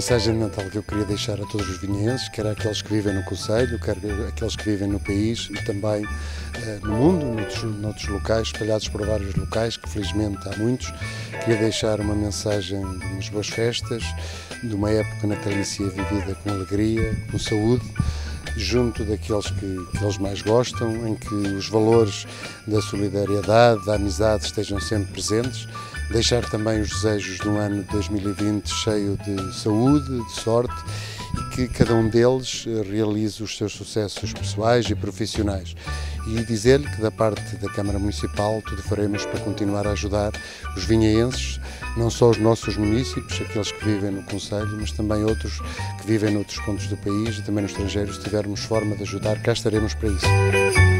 mensagem de Natal que eu queria deixar a todos os vinhenses, quer aqueles que vivem no Conselho, quer aqueles que vivem no país e também uh, no mundo, noutros, noutros locais, espalhados por vários locais, que felizmente há muitos. Queria deixar uma mensagem de umas boas festas, de uma época natalícia vivida com alegria, com saúde junto daqueles que, que, eles mais gostam, em que os valores da solidariedade, da amizade estejam sempre presentes. Deixar também os desejos de um ano de 2020 cheio de saúde, de sorte e que cada um deles eh, realize os seus sucessos pessoais e profissionais. E dizer-lhe que da parte da Câmara Municipal tudo faremos para continuar a ajudar os vinhaenses, não só os nossos municípios, aqueles que vivem no Conselho, mas também outros que vivem noutros pontos do país e também no estrangeiro. Se tivermos forma de ajudar, cá estaremos para isso.